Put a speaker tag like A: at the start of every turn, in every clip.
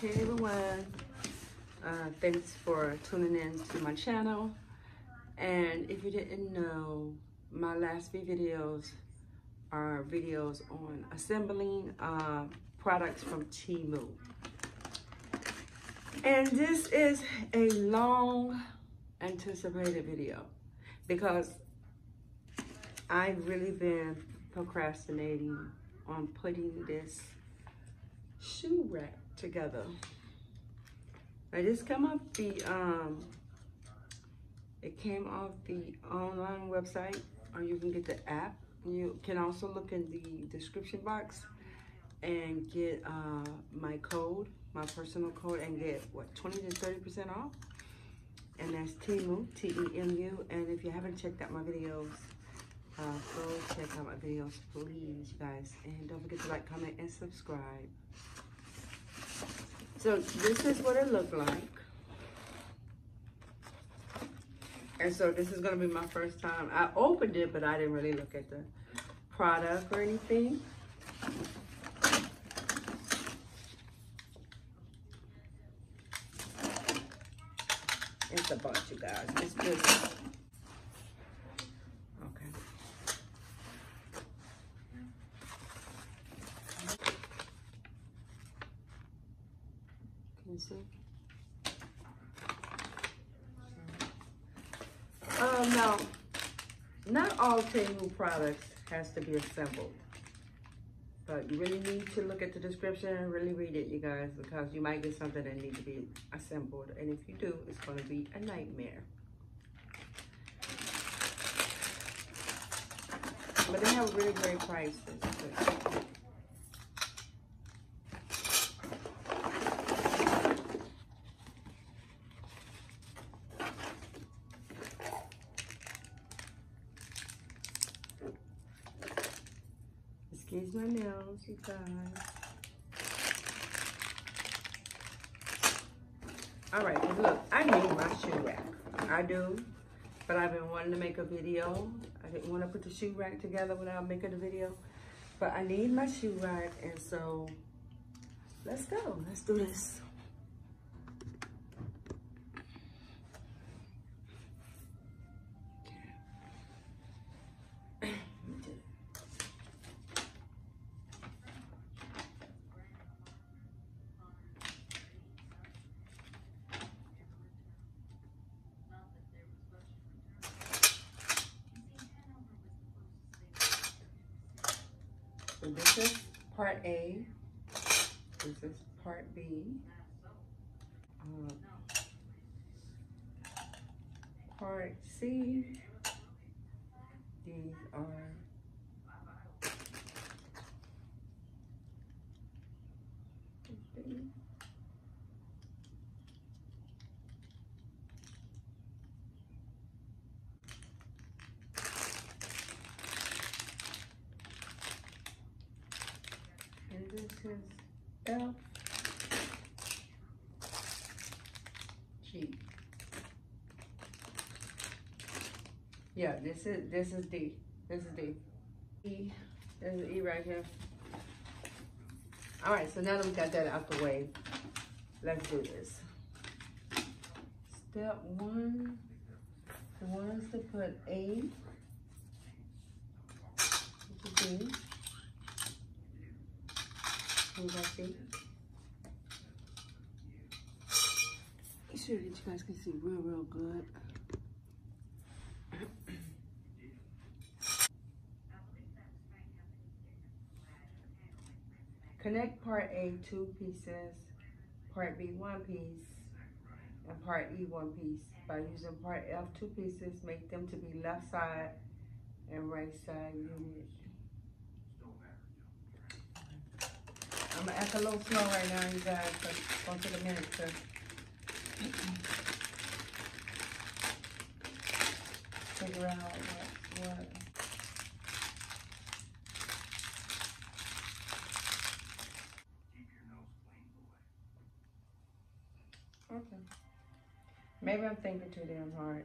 A: Hey everyone, uh, thanks for tuning in to my channel. And if you didn't know, my last few videos are videos on assembling uh, products from Temu. And this is a long anticipated video because I've really been procrastinating on putting this shoe rack together. I just come off the, um, it came off the online website or you can get the app. You can also look in the description box and get uh, my code, my personal code and get what, 20 to 30% off? And that's Temu, T-E-M-U. And if you haven't checked out my videos, uh, go check out my videos, please, guys. And don't forget to like, comment, and subscribe. So this is what it looked like. And so this is gonna be my first time. I opened it, but I didn't really look at the product or anything. It's a bunch, you guys. It's just see. Um, now, not all Temu products has to be assembled. But you really need to look at the description and really read it, you guys, because you might get something that needs to be assembled. And if you do, it's going to be a nightmare. But they have really great prices. Excuse my nails, you guys. All right, look, I need my shoe rack. I do, but I've been wanting to make a video. I didn't want to put the shoe rack together without making a video, but I need my shoe rack, and so let's go. Let's do this. So this is part A. This is part B. Uh, part C. These are this is F G. Yeah, this is this is D. This is D. E. This is E right here. All right, so now that we got that out the way, let's do this. Step one, the one is to put A, which is D. Make sure that you guys can see real, real good. Connect part A two pieces, part B one piece, and part E one piece. By using part F two pieces, make them to be left side and right side unit. I'm gonna act a little slow right now, you guys, but it's gonna take a minute to figure out what, what. Okay. Maybe I'm thinking too damn hard.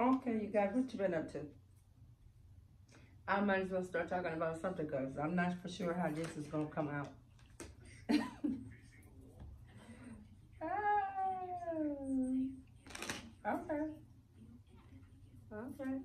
A: Okay, you guys, what you been up to? I might as well start talking about something because I'm not for sure how this is gonna come out. Ah, okay. Okay.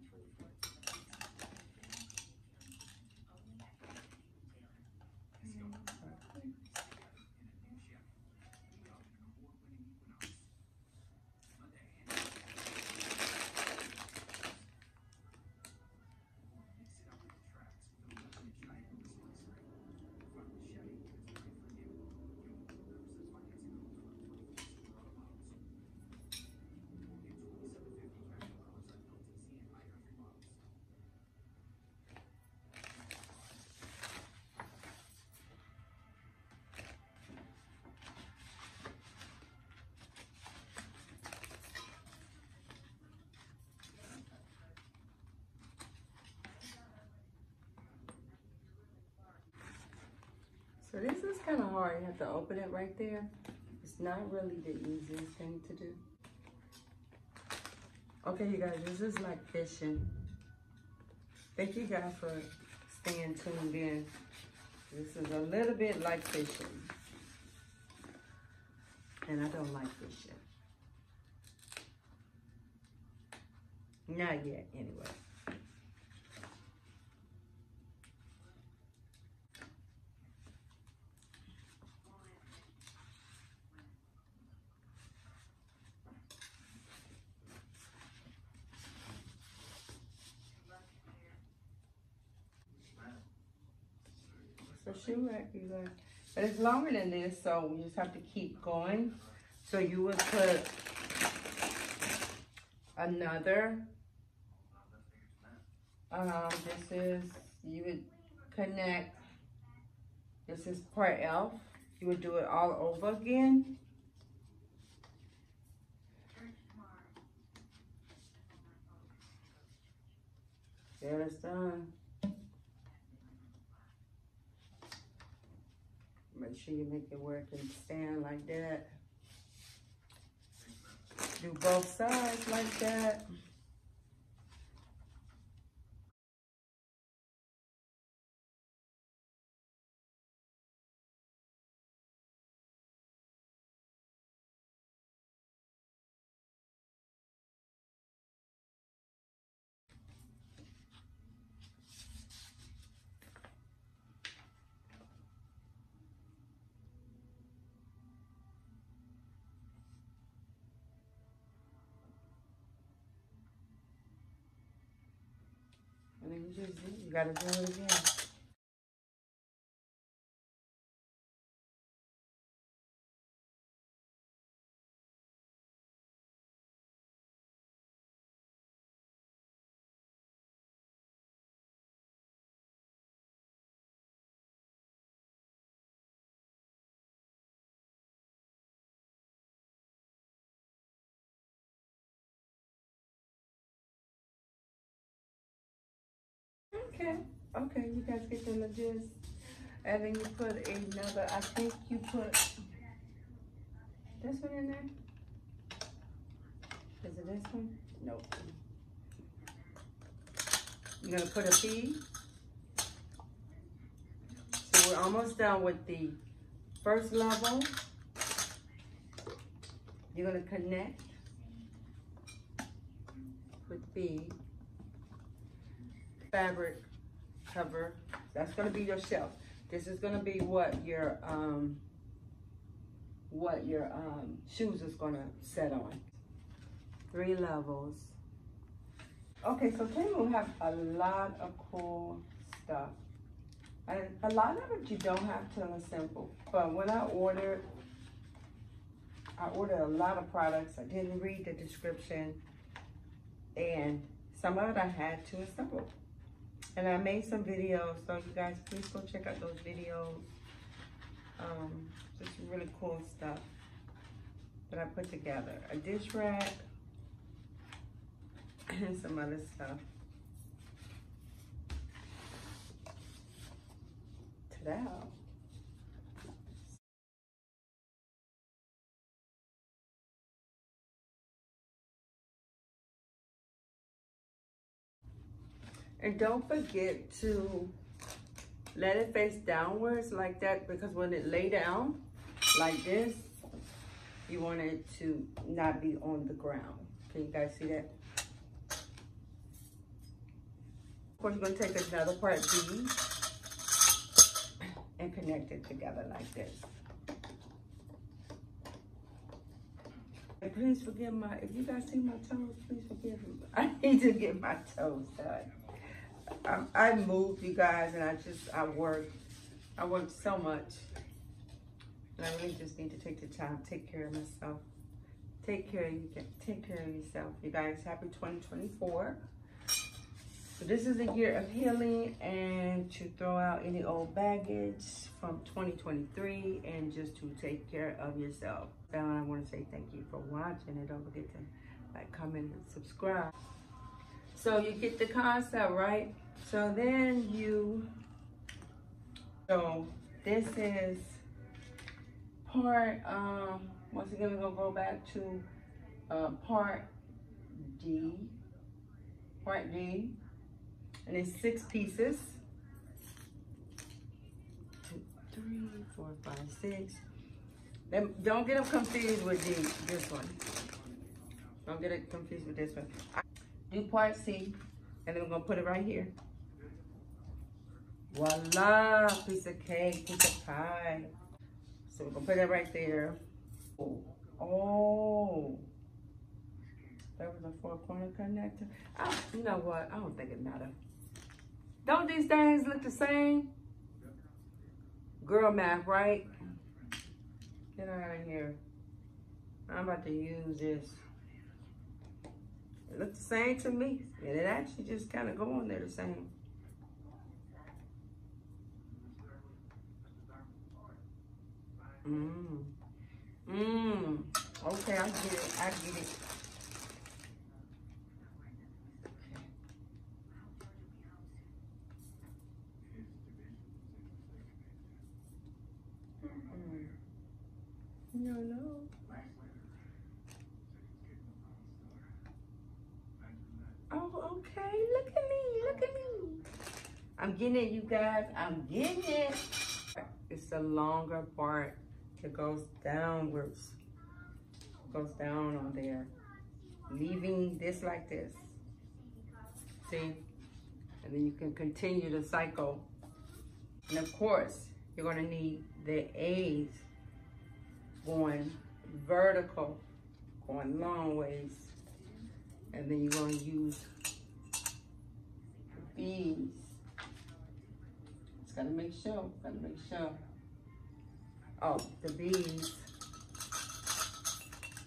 A: So this is kind of hard. You have to open it right there. It's not really the easiest thing to do. Okay, you guys, this is like fishing. Thank you guys for staying tuned in. This is a little bit like fishing. And I don't like fishing. Not yet, anyway. You. But it's longer than this, so we just have to keep going. So you would put another, um, this is, you would connect, this is part F. You would do it all over again. There it's done. Make sure you make it work and stand like that. Do both sides like that. You gotta do it again. Okay, okay, you guys get the gist. And then you put another, I think you put this one in there. Is it this one? Nope. You're gonna put a bead. So we're almost done with the first level. You're gonna connect with bead fabric cover. That's gonna be your shelf. This is gonna be what your um what your um shoes is gonna set on. Three levels. Okay, so Temu have a lot of cool stuff. And a lot of it you don't have to assemble. But when I ordered, I ordered a lot of products. I didn't read the description. And some of it I had to assemble. And I made some videos, so you guys please go check out those videos. Um, just really cool stuff that I put together. A dish rack and some other stuff. Ta-da. And don't forget to let it face downwards like that because when it lay down like this, you want it to not be on the ground. Can you guys see that? Of course, we're gonna take another part B and connect it together like this. And please forgive my, if you guys see my toes, please forgive me. I need to get my toes done. I, I moved, you guys, and I just, I work. I work so much. And I really just need to take the time, take care of myself. Take care of you, take care of yourself. You guys, happy 2024. So this is a year of healing and to throw out any old baggage from 2023 and just to take care of yourself. And I want to say thank you for watching and don't forget to like, comment, and subscribe. So you get the concept, right? So then you, so this is part, um, once again, we're gonna go back to uh, part D, part D and it's six pieces. Two, three, four, five, six. Then don't get them confused with the, this one. Don't get it confused with this one. I do part C, and then we're gonna put it right here. Voila, piece of cake, piece of pie. So we're gonna put that right there. Oh, oh. That was a four corner connector. I, you know what? I don't think it matters. Don't these things look the same? Girl math, right? Get out of here. I'm about to use this. It looks the same to me. And it actually just kind of go on there the same. Mmm. Mmm. Okay, I get it. I get it. Mm-hmm. No, no. Oh, okay. Look at me. Look at me. I'm getting it, you guys. I'm getting it. It's the longer part that goes downwards. Goes down on there. Leaving this like this. See? And then you can continue the cycle. And of course, you're going to need the A's going vertical, going long ways. And then you're going to use beads. Just got to make sure, got to make sure. Oh, the bees.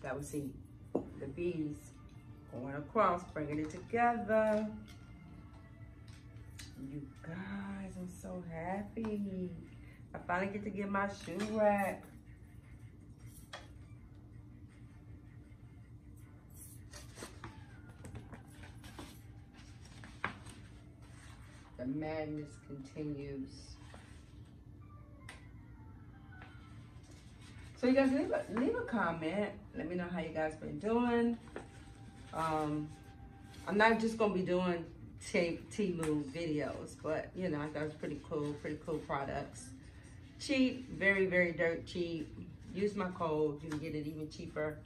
A: That was see, the bees going across, bringing it together. You guys, I'm so happy. I finally get to get my shoe rack. The madness continues. So you guys leave a, leave a comment. Let me know how you guys been doing. Um, I'm not just gonna be doing Temu videos, but you know, I thought it was pretty cool, pretty cool products. Cheap, very, very dirt cheap. Use my code, you can get it even cheaper.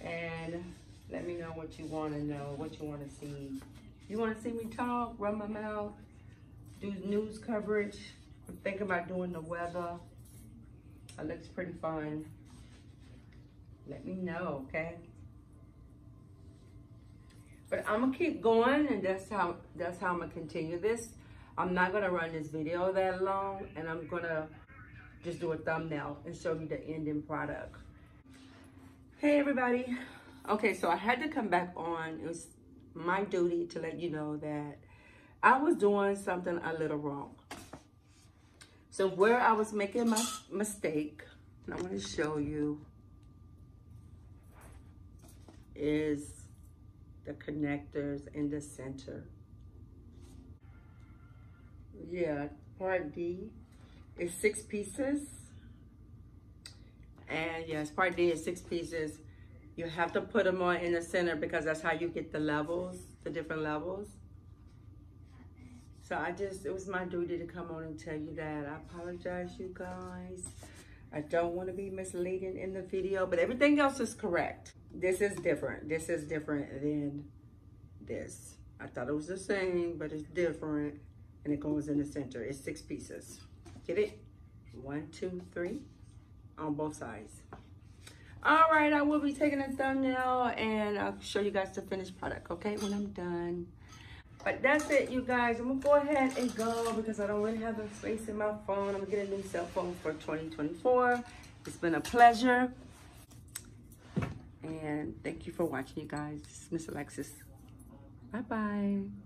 A: And let me know what you wanna know, what you wanna see. You want to see me talk, run my mouth, do news coverage? I'm thinking about doing the weather. It looks pretty fun. Let me know, okay? But I'm gonna keep going and that's how that's how I'm gonna continue this. I'm not gonna run this video that long and I'm gonna just do a thumbnail and show you the ending product. Hey everybody. Okay, so I had to come back on. It was my duty to let you know that I was doing something a little wrong. So where I was making my mistake, and I'm going to show you, is the connectors in the center. Yeah, part D is six pieces. And yes, part D is six pieces. You have to put them on in the center because that's how you get the levels, the different levels. So I just, it was my duty to come on and tell you that. I apologize, you guys. I don't want to be misleading in the video, but everything else is correct. This is different. This is different than this. I thought it was the same, but it's different. And it goes in the center. It's six pieces. Get it? One, two, three on both sides. All right, I will be taking a thumbnail and I'll show you guys the finished product, okay, when I'm done. But that's it, you guys. I'm gonna go ahead and go because I don't really have the space in my phone. I'm gonna get a new cell phone for 2024. It's been a pleasure. And thank you for watching, you guys. This is Miss Alexis. Bye-bye.